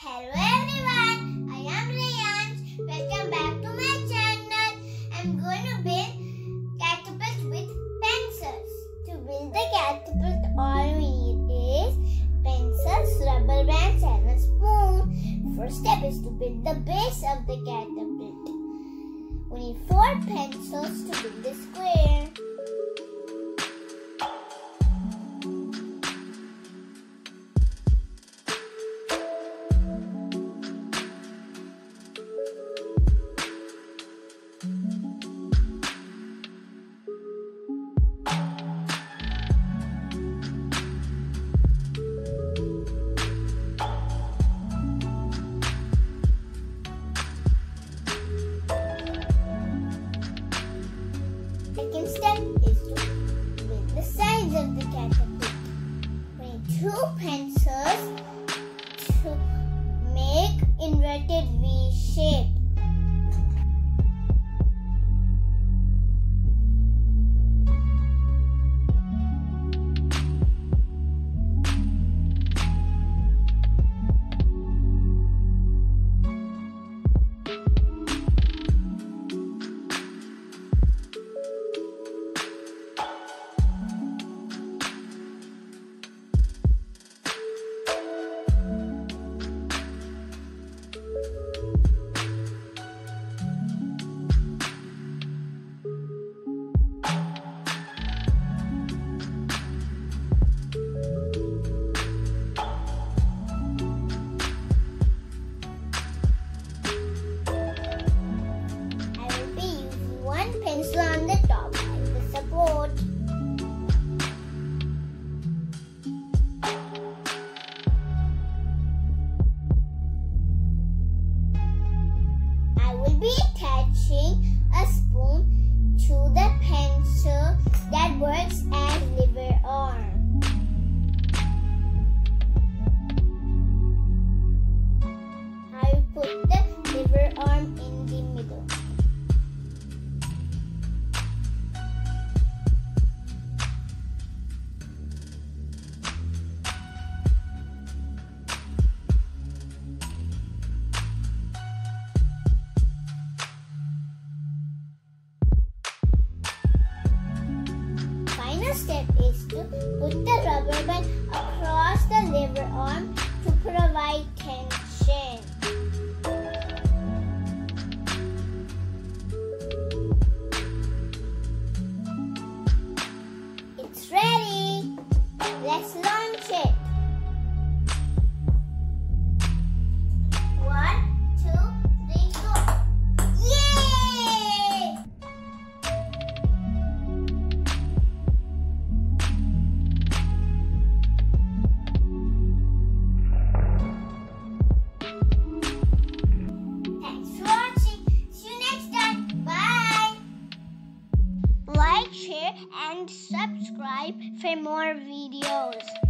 Hello everyone, I am Reyansh. Welcome back to my channel. I'm going to build catapult with pencils. To build the catapult, all we need is pencils, rubber bands and a spoon. First step is to build the base of the catapult. We need four pencils to build the square. Second step is to build the sides of the catapult. We need two pencils to make inverted V shape. I will be attaching a spoon to the pencil that works as lever arm. I will put the lever arm in the step is to put the rubber band across the lever arm to provide tension. It's ready. Let's launch it. And subscribe for more videos.